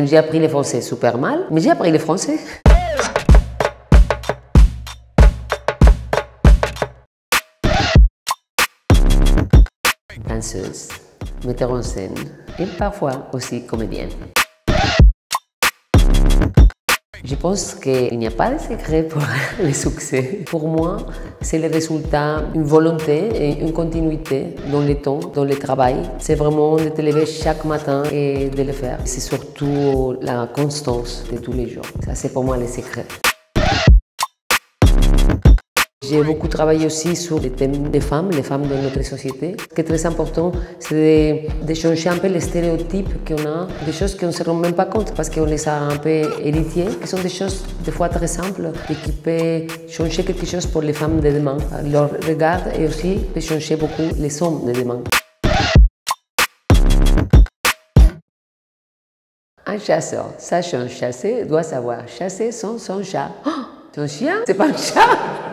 J'ai appris le français super mal, mais j'ai appris le français. Danseuse, metteur en scène et parfois aussi comédienne. Je pense qu'il n'y a pas de secret pour le succès. Pour moi, c'est le résultat d'une volonté et une continuité dans le temps, dans le travail. C'est vraiment de te lever chaque matin et de le faire. C'est surtout la constance de tous les jours. Ça, c'est pour moi le secret. J'ai beaucoup travaillé aussi sur les thèmes des femmes, les femmes de notre société. Ce qui est très important, c'est de, changer un peu les stéréotypes qu'on a, des choses qu'on ne se rend même pas compte parce qu'on les a un peu héritiées, qui sont des choses des fois très simples et qui peuvent changer quelque chose pour les femmes de demain. Leur regard et aussi peut changer beaucoup les hommes de demain. Un chasseur, sachant chasser, doit savoir chasser son, son chat. Oh, ton chien, c'est pas un chat